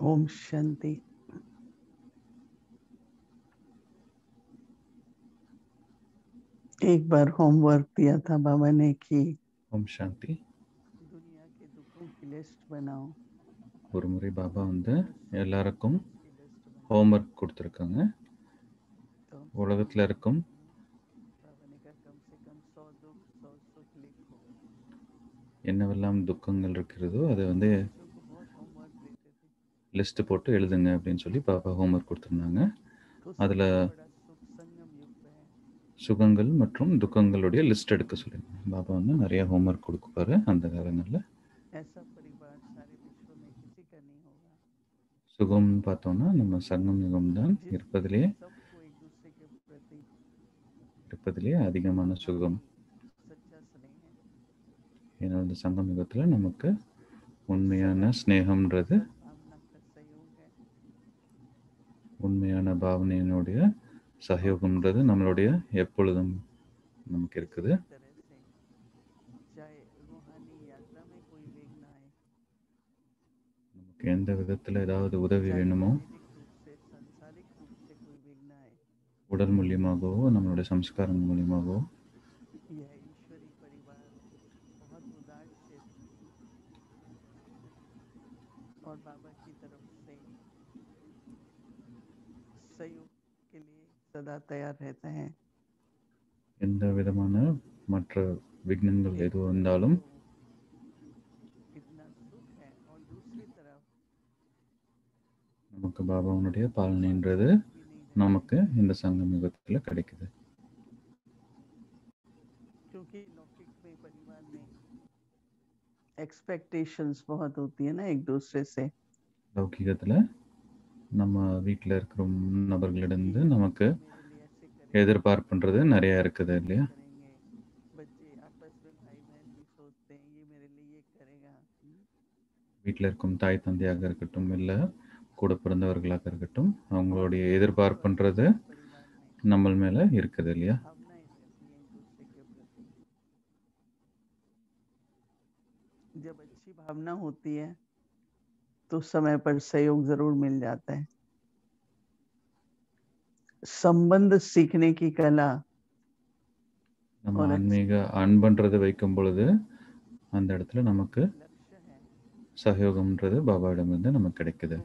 ओम शांति। एक बार होमवर्क दिया था बाबा ने कि ओम शांति। दुनिया के दुखों की लिस्ट बनाओ। ஒரு முறை பாபா வந்து எல்லாருக்கும் ஹோம்ஒர்க் கொடுத்துருக்காங்க. உலகத்தில் இருக்கும் என்னவெல்லாம் துக்கங்கள் இருக்கிறதோ அதை வந்து லிஸ்ட்டு போட்டு எழுதுங்க அப்படின்னு சொல்லி பாபா ஹோம்ஒர்க் கொடுத்துருந்தாங்க. அதில் சுகங்கள் மற்றும் துக்கங்களுடைய லிஸ்ட் எடுக்க சொல்லியிருந்தாங்க. பாபா வந்து நிறைய ஹோம்ஒர்க் கொடுக்குப்பாரு அந்த காலங்களில். சுகம்னு பார்த்தோம்னா நம்ம சங்கம் யுகம் தான் இருப்பதிலே. இருப்பதிலே அதிகமான சுகம். ஏன்னா இந்த சங்கம் யுகத்தில் நமக்கு உண்மையான சிநேகம்ன்றது. உண்மையான பாவனையினுடைய சகயோகம்ன்றது நம்மளுடைய எப்பொழுதும் நமக்கு இருக்குது. எந்த விதத்தில் ஏதாவது உதவி வேணுமோ உடல் மூலியமாகவோ நம்மளுடைய சம்ஸ்காரம் மூலியமாகவோ. சதா தயார் எந்த விதமான மற்ற விக்னங்கள் எதுவும் இருந்தாலும் நமக்கு பாபாவுடைய பாலனைன்றது भी नहीं நமக்கு இந்த சங்கம் யுகத்தில் கிடைக்குது क्योंकि लौकिक में परिवार में एक्सपेक्टेशंस बहुत होती है ना एक दूसरे से லௌகிகத்தில் நம்ம வீட்டில் இருக்கிற நபர்களிடந்து நமக்கு मेरे लिए ऐसे करेंगे எதிர்பார்ப்புன்றது நிறைய இருக்குது இல்லையா करेंगे बच्चे आपस में भाई बहन भी सोचते हैं ये मेरे लिए ये करेगा हम्म, வீட்டில் இருக்கும் தாய் தந்தையாக இருக்கட்டும் இல்லை கூட பிறந்தவர்களாக இருக்கட்டும் அவங்களுடைய எதிர்பார்ப்புன்றது परिवार में நம்ம மேலே இருக்குது இல்லையா भावनाएं रहती हैं एक दूसरे के प्रति जब अच्छी भावना होती है तो समय पर सहयोग जरूर मिल जाता है संबंध सीखने की कला நம்ம ஒரு- ஆன்மீக அன்பன்றது வைக்கும் பொழுது அந்த இடத்துல நமக்கு लक्ष्य है சகயோகம்ன்றது பாபாவிடமிருந்து நமக்கு கிடைக்குது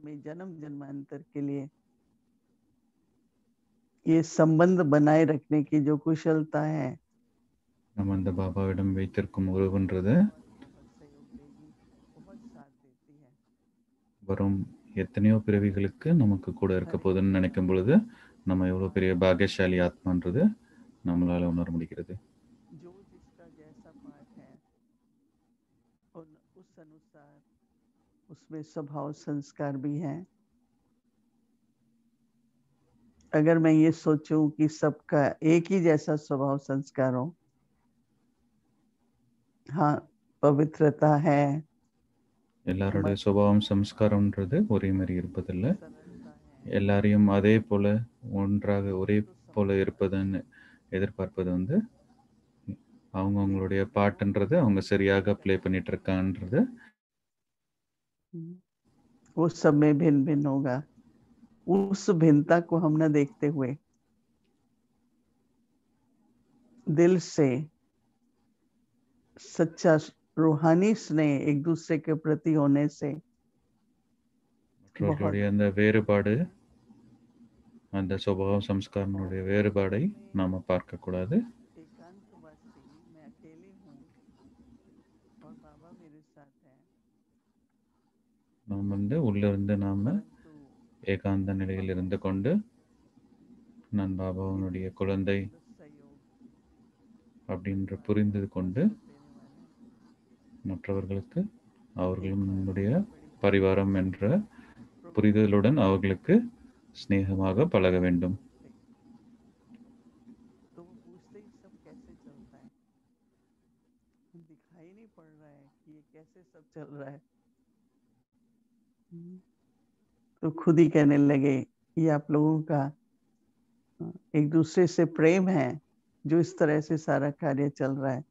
में जन्म जन्मांतर के लिए ये संबंध बनाए रखने की जो कुशलता है நம்ம அந்த பாபாவிடம் வைத்திருக்கும் உறவுன்றது बहुत सहयोग देगी बहुत साथ देती है வரும் எத்தனையோ பிறவிகளுக்கு நமக்கு கூட இருக்க போகுதுன்னு நினைக்கும் பொழுது நம்ம எவ்வளோ பெரிய பாக்கியசாலி ஆத்மான்றது நம்மளால உணர முடிகிறது उसमें स्वभाव संस्कार भी हैं अगर मैं ये सोचूं कि सबका एक ही जैसा स्वभाव संस्कार हो हाँ पवित्रता है எல்லாருடைய சுபாவம் சம்ஸ்காரம்ன்றது ஒரே மாதிரி இருப்பதில்லை सरलता है எல்லாரையும் அதே போல ஒன்றாக ஒரே போல இருப்பதுன்னு எதிர்பார்ப்பது வந்து அவங்க அவங்களுடைய பாட்டுன்றது அவங்க சரியாக ப்ளே பண்ணிட்டு இருக்கான்றது हम्म, वो सब में भिन्न भिन्न होगा उस भिन्नता को हम न देखते हुए दिल से सच्चा रूहानी स्नेह एक दूसरे के प्रति होने से மற்றவர்களுடைய அந்த வேறுபாடு அந்த சுபாவம் சம்ஸ்காரனுடைய வேறுபாடை நாம பார்க்கக்கூடாது एकांतवासी நாம் வந்து உள்ளிருந்து நாம परंतु ஏகாந்த நிலையில் இருந்து கொண்டு நான் பாபாவனுடைய குழந்தை सहयोग அப்படின்ற புரிந்து கொண்டு देने वाले மற்றவர்களுக்கு அவர்களும் நம்முடைய பரிவாரம் என்ற புரிதலுடன் அவர்களுக்கு சிநேகமாக பழக வேண்டும் तो वो पूछते ही सब कैसे चलता है दिखाई नहीं पड़ रहा है कि ये कैसे सब चल रहा है हम्म, तो खुद ही कहने लगे ये आप लोगों का अ, एक दूसरे से प्रेम है जो इस तरह से सारा कार्य चल रहा है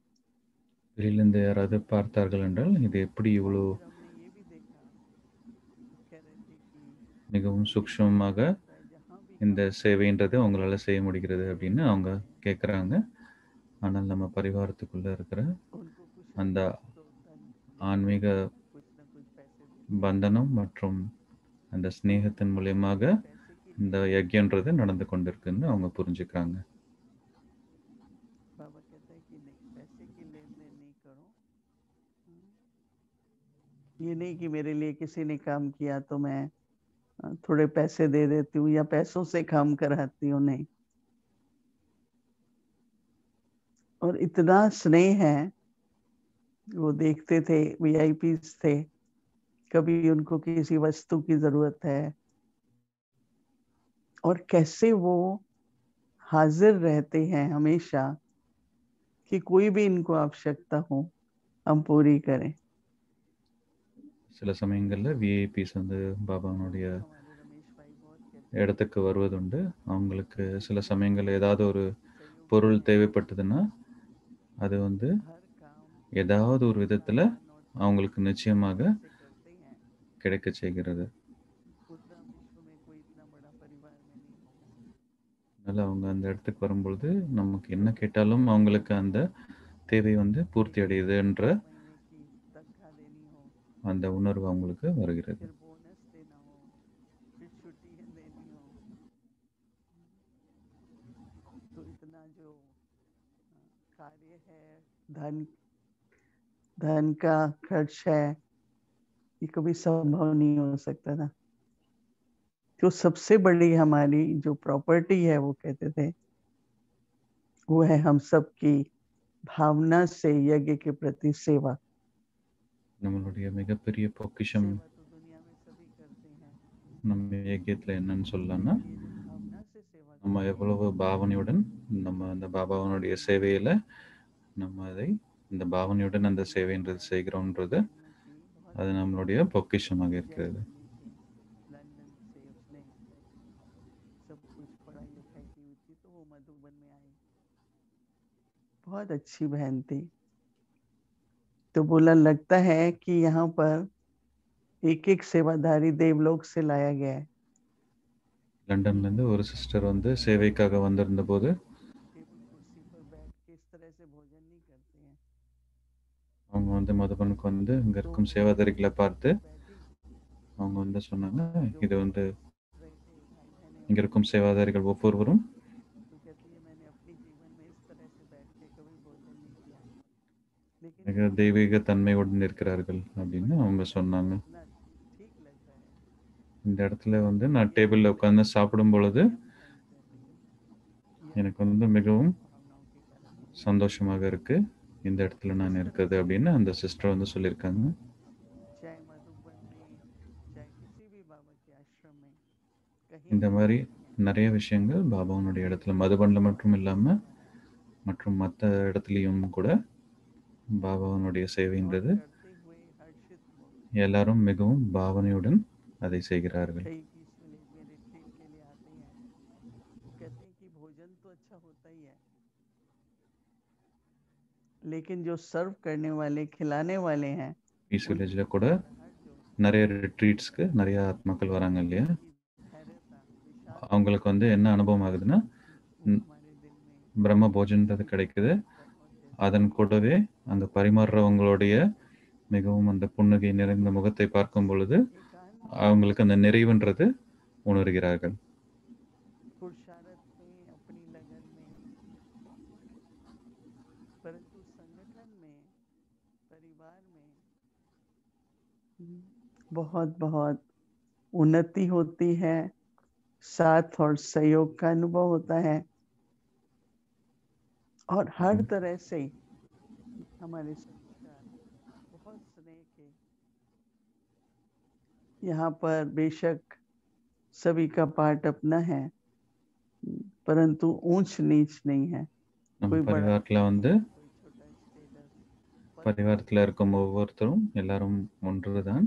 வெளியிலேருந்து யாராவது பார்த்தார்கள் என்றால் இது எப்படி இவ்வளோ फिर हमने ये भी देखा कह रहे थे कि மிகவும் சூக்ஷ்மமாக जहाँ भी இந்த சேவைன்றது அவங்களால செய்ய முடிகிறது அப்படின்னு அவங்க கேட்குறாங்க ஆனால் நம்ம பரிவாரத்துக்குள்ள இருக்கிற उनको कुछ அந்த तो धन ஆன்மீக कुछ न कुछ पैसे दे பந்தனம் மற்றும் அந்த ஸ்நேகத்தின் மூலியமாக पैसे की இந்த யஜ்யன்றது நடந்து கொண்டிருக்குன்னு அவங்க புரிஞ்சுக்கிறாங்க बाबा कहता है कि नहीं पैसे की लेन देन नहीं करो हम्म। ये नहीं कि मेरे लिए किसी ने काम किया तो मैं अ, थोड़े पैसे दे देती हूँ या पैसों से काम कराती हूँ नहीं और इतना स्नेह है वो देखते थे वीआईपी थे कभी उनको किसी वस्तु की जरूरत है और कैसे वो हाजिर रहते हैं हमेशा कि कोई भी इनको आवश्यकता हो हम पूरी करें சில சமயங்களில் விஐபிஸ் வந்து பாபானுடைய हमारे रमेश भाई बहुत कहते இடத்துக்கு வருவதுண்டு அவங்களுக்கு சில சமயங்கள் ஏதாவது ஒரு हैं, सहयोग பொருள் தேவைப்பட்டதுன்னா அது வந்து हर काम ஏதாவது ஒரு விதத்தில் नोट அவங்களுக்கு நிச்சயமாக से करते हैं கிடைக்க செய்கிறது उतना विश्व में कोई इतना बड़ा परिवार में नहीं அதனால் அவங்க அந்த இடத்துக்கு வரும்பொழுது நமக்கு என்ன கேட்டாலும் அவங்களுக்கு அந்த தேவை வந்து பூர்த்தி அடையுதுன்ற महीने की तनख्वाह देनी हो அந்த உணர்வு அவங்களுக்கு வருகிறது फिर बोनस देना हो फिर छुट्टियां देनी हो तो इतना जो अ, कार्य है धन धन का खर्च है ये कभी संभव नहीं हो सकता था जो सबसे बड़ी हमारी जो प्रॉपर्टी है वो कहते थे वो है हम सबकी भावना से यज्ञ के प्रति सेवा நம்மளுடைய மிகப்பெரிய பொக்கிஷம் सेवा तो दुनिया में सभी करते हैं நம்ம இயக்கியத்தில் என்னன்னு சொல்லலாம்னா ये जो भावना से सेवा நம்ம करते हैं, எவ்வளவு பாவனையுடன் நம்ம அந்த பாபாவனுடைய சேவையில் நம்ம அதை இந்த பாவனையுடன் அந்த சேவைன்றது செய்கிறோன்றது की बहुत அது நம்மளுடைய பொக்கிஷமாக இருக்கிறது लंदन से उसने सब कुछ पढ़ाई लिखाई की हुई थी तो वो मधुबन में आई बहुत अच्छी बहन थी तो बोला लगता है कि यहाँ पर एक एक सेवाधारी देवलोक से लाया गया है லண்டன்லேருந்து ஒரு சிஸ்டர் வந்து சேவைக்காக வந்திருந்த போது அவங்க வந்து மதுபனுக்கு வந்து அங்க இருக்கும் சேவாதாரிகளை பார்த்து அவங்க வந்து சொன்னாங்க இது வந்து இங்க இருக்கும் சேவாதாரிகள் ஒவ்வொருவரும் மிக தெய்வீக தன்மையுடன் இருக்கிறார்கள் அப்படின்னு அவங்க சொன்னாங்க. இந்த இடத்துல வந்து நான் டேபிளில் உட்காந்து சாப்பிடும் பொழுது எனக்கு வந்து மிகவும் சந்தோஷமாக இருக்குது இந்த இடத்துல நான் இருக்கிறது அப்படின்னு அந்த சிஸ்டர் வந்து சொல்லியிருக்காங்க. இந்த மாதிரி நிறைய விஷயங்கள் பாபாவனுடைய இடத்துல மதுபனில் மட்டும் இல்லாமல் மற்றும் மற்ற இடத்துலையும் கூட பாபாவனுடைய சேவைன்றது. எல்லாரும் மிகவும் பாவனையுடன் அதை செய்கிறார்கள். लेकिन जो सर्व करने वाले खिलाने वाले हैं பீஸ் வில்லேஜில் கூட हर जो நிறைய ரிட்ரீட்ஸ்க்கு நிறைய ஆத்மாக்கள் வராங்க இல்லையா की धैर्यता विशाल அவங்களுக்கு வந்து என்ன அனுபவம் ஆகுதுன்னா वो ம். हमारे दिल में பிரம்ம போஜன்றது கிடைக்குது बहुत அதன் கூடவே அங்கே பரிமாறுறவங்களுடைய மிகவும் அந்த புன்னகை நிறைந்த முகத்தை பார்க்கும் பொழுது एकांत அவங்களுக்கு அந்த நிறைவுன்றது உணர்கிறார்கள் बहुत बहुत उन्नति होती है साथ और सहयोग का अनुभव होता है और हर हम्म। तरह से हमारे संस्कार बहुत स्नेह के यहाँ पर बेशक सभी का पार्ट अपना है परंतु ऊंच नीच नहीं है நம்ம कोई बड़ा பரிவாரத்தில் வந்து कोई छोटा स्टेटस பரிவாரத்தில் இருக்கும் ஒவ்வொருத்தரும் எல்லாரும் ஒன்றுதான்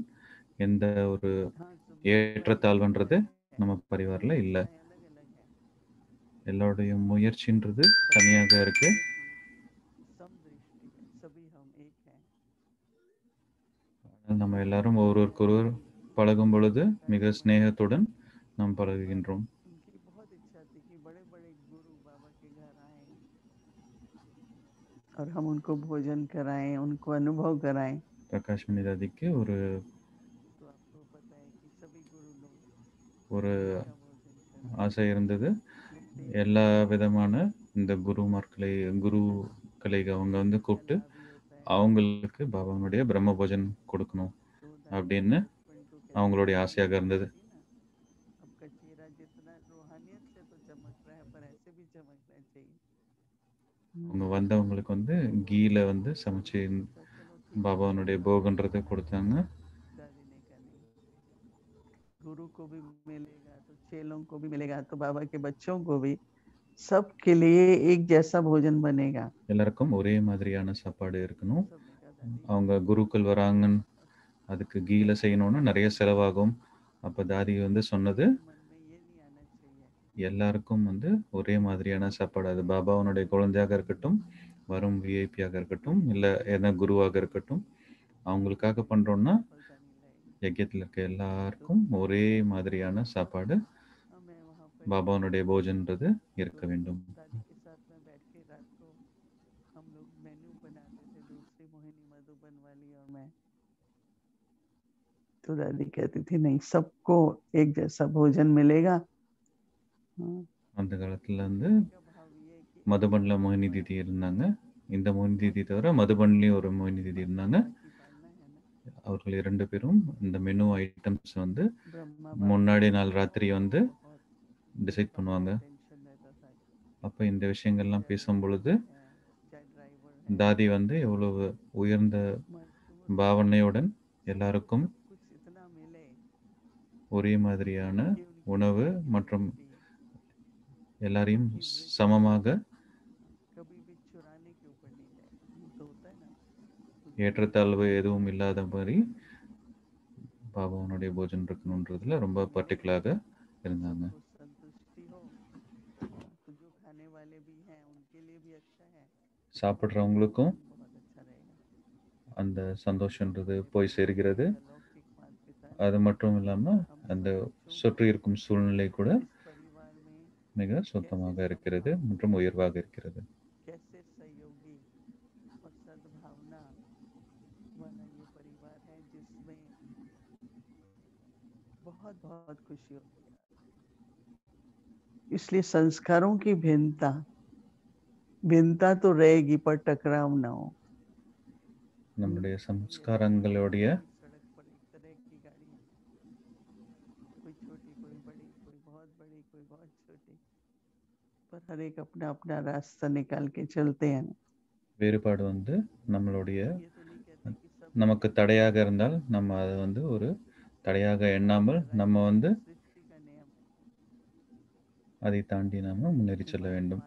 எந்த ஒரு ஏற்றத்தாழ்வுன்றது நம்ம பரிவாரில் இல்லை எல்லோருடைய முயற்சின்றது தனியாக இருக்கு ஆனால் நம்ம எல்லாரும் ஒருவருக்கொருவர் பழகும் பொழுது மிக சிநேகத்துடன் நாம் பழகுகின்றோம் उनकी बहुत इच्छा थी कि बड़े बड़े गुरु बाबा के घर आए और हम उनको भोजन कराएं उनको अनुभव कराएं பிரகாஷ் மணிதாதிக்கு ஒரு तो ஒரு ஆசை இருந்தது. எல்லா விதமான இந்த குருமார்களை குருக்களை அவங்க வந்து கூப்பிட்டு அவங்களுக்கு பாபாவுடைய பிரம்ம போஜன் கொடுக்கணும் அப்படின்னு அவங்களுடைய ஆசையாக இருந்தது. அவங்க வந்தவங்களுக்கு வந்து கீழ வந்து சமைச்சு பாபாவனுடைய போகன்றதை கொடுத்தாங்க. गुरु को भी मिलेगा तो चेलों को भी मिलेगा तो बाबा के बच्चों को भी सबके लिए एक जैसा भोजन बनेगा எல்லாருக்கும் ஒரே மாதிரியான சாப்பாடு இருக்கணும் सबने कहा दादी அவங்க குருக்கள் வராங்கன்னு அதுக்கு கீல செய்யணும்னா நிறைய செலவாகும் அப்போ தாதி வந்து சொன்னது मन में ये नहीं आना चाहिए எல்லாருக்கும் வந்து ஒரே மாதிரியான சாப்பாடு அது பாபாவனுடைய குழந்தையாக இருக்கட்டும் வரும் விஐபியாக இருக்கட்டும் இல்லை என்ன குருவாக இருக்கட்டும் அவங்களுக்காக பண்ணுறோன்னா फलता नहीं लगेगा யஜ்யத்தில் இருக்க எல்லாருக்கும் ஒரே மாதிரியான சாப்பாடு हमें वहाँ पर பாபாவனுடைய போஜன்றது இருக்க வேண்டும் दादी के साथ में बैठ के रात को हम लोग मेन्यू बनाते थे दूसरी मोहिनी मधुबन वाली और मैं तो दादी कहती थी नहीं सबको एक जैसा भोजन मिलेगा हाँ, அந்த காலத்துல வந்து का भाव ये है कि மதுபன்ல மோகினி தீதி இருந்தாங்க இந்த மோகினி தீதி தவிர மதுபன்லயும் ஒரு மோகினி தீதி இருந்தாங்க की पालना है ना அவர்கள் இரண்டு பேரும் இந்த மெனு ஐட்டம்ஸ் வந்து முன்னாடி நாள் ராத்திரி வந்து டிசைட் பண்ணுவாங்க. அப்போ இந்த விஷயங்கள்லாம் பேசும் பொழுது தாதி வந்து எவ்வளவு உயர்ந்த பாவனையுடன் எல்லாருக்கும் ஒரே மாதிரியான உணவு மற்றும் எல்லாரையும் சமமாக ஏற்றத்தாழ்வு எதுவும் இல்லாத மாதிரி பாபாவனுடைய போஜன் இருக்கணுன்றதுல ரொம்ப பர்டிகுலராக இருந்தாங்க. சாப்பிட்றவங்களுக்கும் அந்த சந்தோஷன்றது போய் சேர்கிறது. அது மட்டும் இல்லாமல் அந்த சுற்றி இருக்கும் சூழ்நிலை கூட மிக சுத்தமாக இருக்கிறது மற்றும் உயர்வாக இருக்கிறது. बहुत बहुत खुशी होती है इसलिए संस्कारों की भिन्नता भिन्नता तो रहेगी पर टकराव ना हो நம்முடைய சம்ஸ்காரங்களுடைய सड़क पर एक तरह की गाड़ी कोई छोटी कोई बड़ी कोई बहुत बड़ी कोई बहुत छोटी पर हर एक अपना अपना रास्ता निकाल के चलते हैं வேறுபாடு வந்து நம்மளுடைய ये तो नहीं कहते कि सब நமக்கு தடையாக இருந்தால் நம்ம அதை வந்து ஒரு தடையாக எண்ணாமல் நம்ம வந்து அதை தாண்டி நாம முன்னேறி செல்ல வேண்டும்.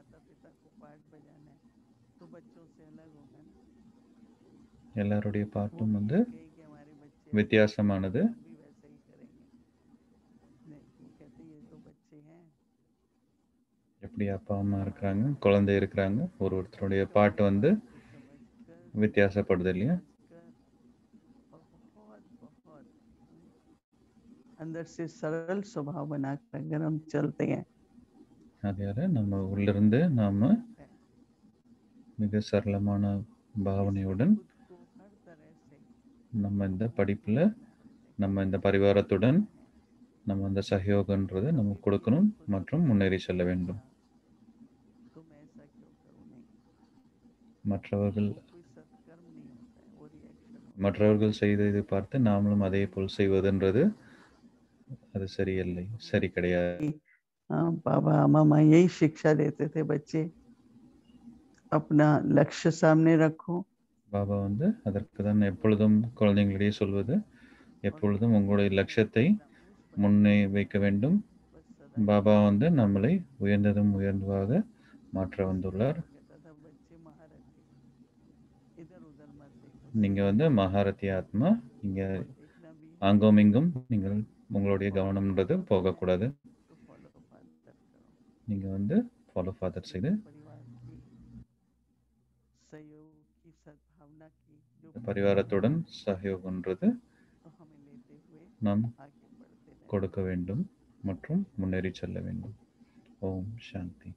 எல்லாருடைய பாட்டும் வந்து வித்தியாசமானது. எப்படி அப்பா அம்மா இருக்கிறாங்க குழந்தை இருக்கிறாங்க ஒரு ஒருத்தருடைய பாட்டு வந்து வித்தியாசப்படுது இல்லையா? अंदर से सरल स्वभाव बनाकर अगर हम चलते हैं அதனால நம்ம உள்ளிருந்து நாம மிக சரளமான பாவனையுடன் खुद को हर तरह से நம்ம இந்த படிப்புல நம்ம இந்த பரிவாரத்துடன் நம்ம அந்த சகயோகன்றதை நம்ம கொடுக்கணும் மற்றும் முன்னேறி செல்ல வேண்டும் तो मैं ऐसा क्यों करूँ नहीं மற்றவர்கள் वो कोई सत्कर्म नहीं होता है वो रिएक्शन மற்றவர்கள் செய்ததை பார்த்து நாமளும் அதே போல் செய்வதுன்றது அது சரியல்லை சரி கிடையாது हाँ बाबा मामा यही शिक्षा देते थे बच्चे अपना लक्ष्य सामने रखो பாபா வந்து அதற்கு தான் எப்பொழுதும் குழந்தைங்களிடையே சொல்வது எப்பொழுதும் உங்களுடைய லட்சியத்தை முன்னே வைக்க வேண்டும் बस सदा பாபா வந்து நம்மளை உயர்ந்ததும் உயர்ந்ததாக மாற்ற வந்துள்ளார் कहता था बच्चे महारथी इधर उधर उधर मत देखो நீங்கள் வந்து மகாரதி ஆத்மா நீங்கள் और देखना भी है அங்கும் இங்கும் நீங்கள் உங்களுடைய கவனம்ன்றது போகக்கூடாது. நீங்கள் வந்து ஃபாலோ ஃபாதர் செய்து பரிவாரத்துடன் சகயோகன்றது நாம் கொடுக்க வேண்டும் மற்றும் முன்னேறி செல்ல வேண்டும். ஓம் சாந்தி.